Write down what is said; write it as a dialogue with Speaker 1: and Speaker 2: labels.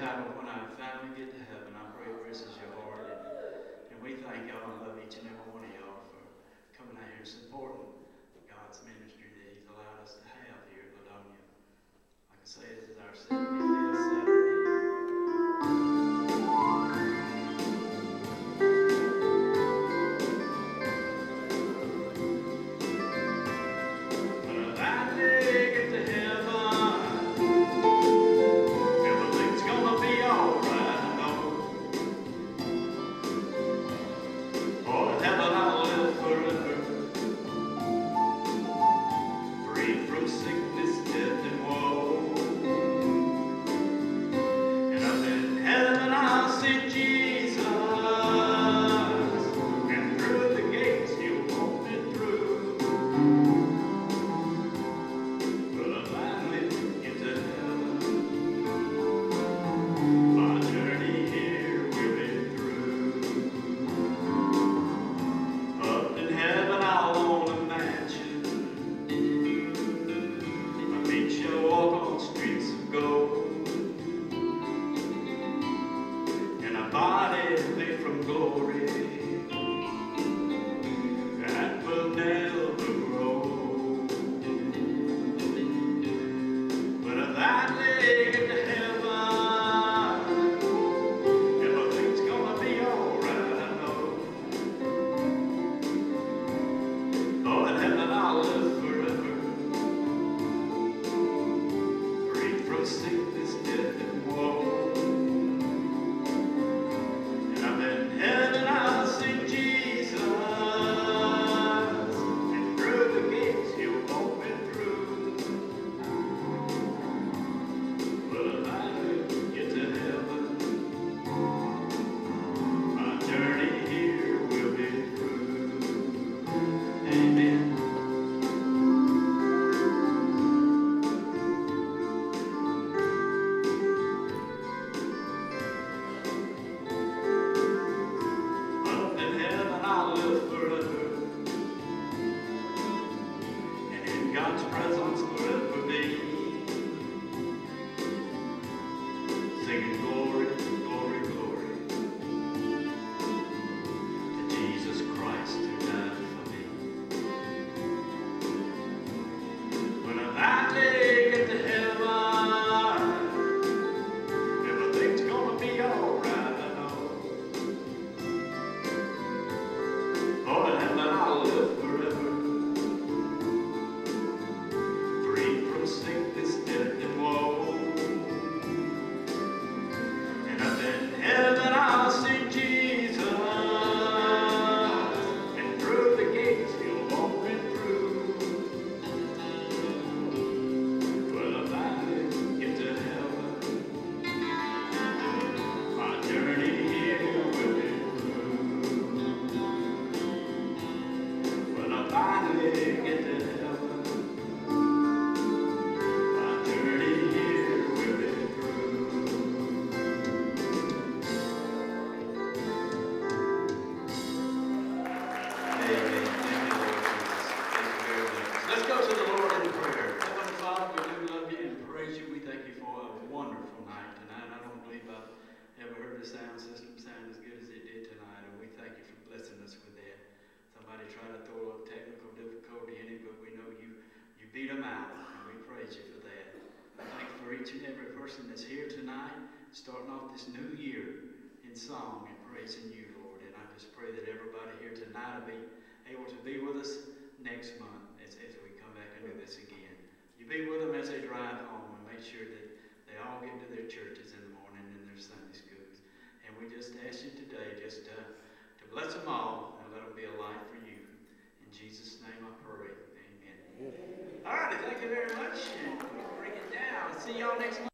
Speaker 1: that When I Finally Get to Heaven. I pray it blesses your heart. And, and we thank y'all and love each and every one of y'all for coming out here supporting God's ministry Somebody tried to throw a technical difficulty in it, but we know you you beat them out, and we praise you for that. I thank you for each and every person that's here tonight, starting off this new year in song and praising you, Lord. And I just pray that everybody here tonight will be able to be with us next month as, as we come back and do this again. You be with them as they drive home and make sure that they all get to their churches in the morning and their Sunday schools. And we just ask you today just uh, to bless them all and let them be a light for you. Jesus' name I pray. Amen. All right, thank you very much. We'll bring it down. See y'all next month.